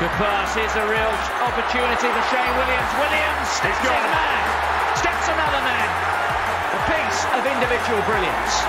Good pass. Here's a real opportunity for Shane Williams. Williams steps his man, steps another man. A piece of individual brilliance.